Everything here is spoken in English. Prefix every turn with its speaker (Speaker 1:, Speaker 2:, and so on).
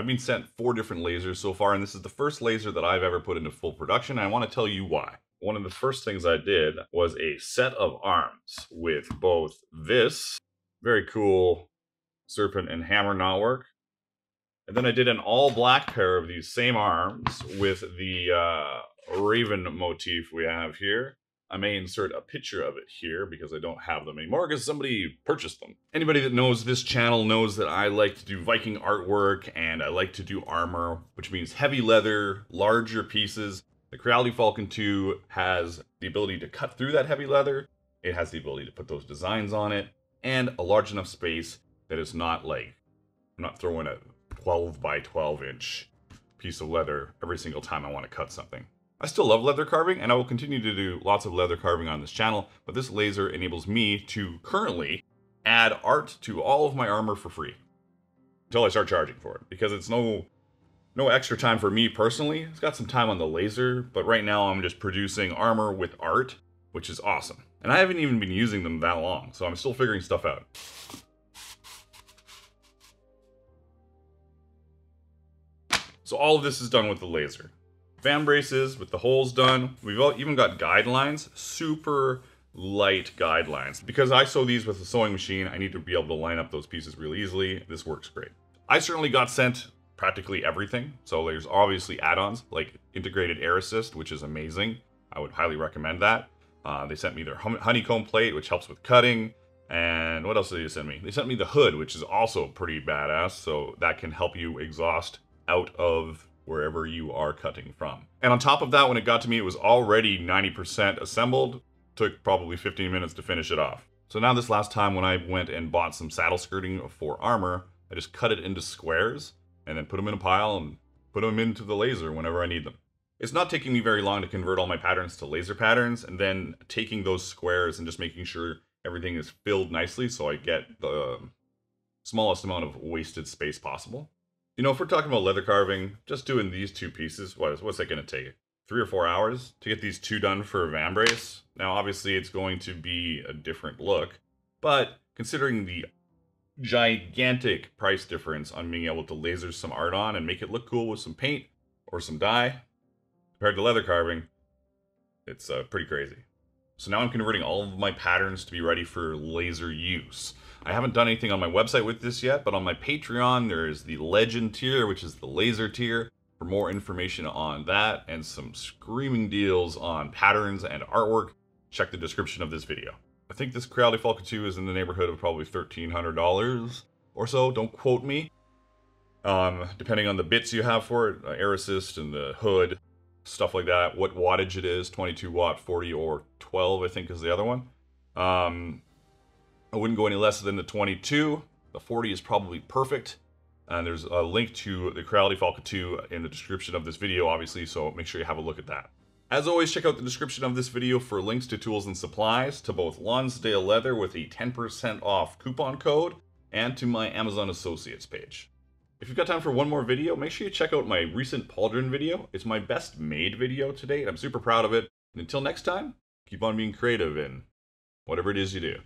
Speaker 1: I've been sent four different lasers so far, and this is the first laser that I've ever put into full production. I want to tell you why. One of the first things I did was a set of arms with both this very cool serpent and hammer knotwork. And then I did an all black pair of these same arms with the uh, raven motif we have here. I may insert a picture of it here because I don't have them anymore because somebody purchased them. Anybody that knows this channel knows that I like to do Viking artwork and I like to do armor, which means heavy leather, larger pieces. The Creality Falcon 2 has the ability to cut through that heavy leather. It has the ability to put those designs on it and a large enough space that it's not like I'm not throwing a 12 by 12 inch piece of leather every single time I want to cut something. I still love leather carving and I will continue to do lots of leather carving on this channel, but this laser enables me to currently add art to all of my armor for free until I start charging for it because it's no no extra time for me personally. It's got some time on the laser, but right now I'm just producing armor with art, which is awesome. And I haven't even been using them that long, so I'm still figuring stuff out. So all of this is done with the laser vambraces with the holes done. We've all, even got guidelines, super light guidelines. Because I sew these with a sewing machine, I need to be able to line up those pieces really easily. This works great. I certainly got sent practically everything. So there's obviously add-ons like integrated air assist, which is amazing. I would highly recommend that. Uh, they sent me their honeycomb plate, which helps with cutting. And what else did they send me? They sent me the hood, which is also pretty badass. So that can help you exhaust out of wherever you are cutting from. And on top of that, when it got to me, it was already 90% assembled. Took probably 15 minutes to finish it off. So now this last time when I went and bought some saddle skirting for armor, I just cut it into squares and then put them in a pile and put them into the laser whenever I need them. It's not taking me very long to convert all my patterns to laser patterns and then taking those squares and just making sure everything is filled nicely so I get the smallest amount of wasted space possible. You know, if we're talking about leather carving, just doing these two pieces, what is, what's that going to take? Three or four hours to get these two done for a vambrace? Now, obviously, it's going to be a different look, but considering the gigantic price difference on being able to laser some art on and make it look cool with some paint or some dye, compared to leather carving, it's uh, pretty crazy. So now I'm converting all of my patterns to be ready for laser use. I haven't done anything on my website with this yet, but on my Patreon, there is the Legend tier, which is the laser tier. For more information on that and some screaming deals on patterns and artwork, check the description of this video. I think this Creality Falcon 2 is in the neighborhood of probably $1,300 or so. Don't quote me. Um, depending on the bits you have for it, uh, air assist and the hood, stuff like that, what wattage it is, 22 watt, 40 or 12, I think is the other one. Um, I wouldn't go any less than the 22. The 40 is probably perfect. And there's a link to the Creality Falcon 2 in the description of this video, obviously, so make sure you have a look at that. As always, check out the description of this video for links to tools and supplies, to both Lonsdale Leather with a 10% off coupon code, and to my Amazon Associates page. If you've got time for one more video, make sure you check out my recent pauldron video. It's my best made video to date. I'm super proud of it. And until next time, keep on being creative in whatever it is you do.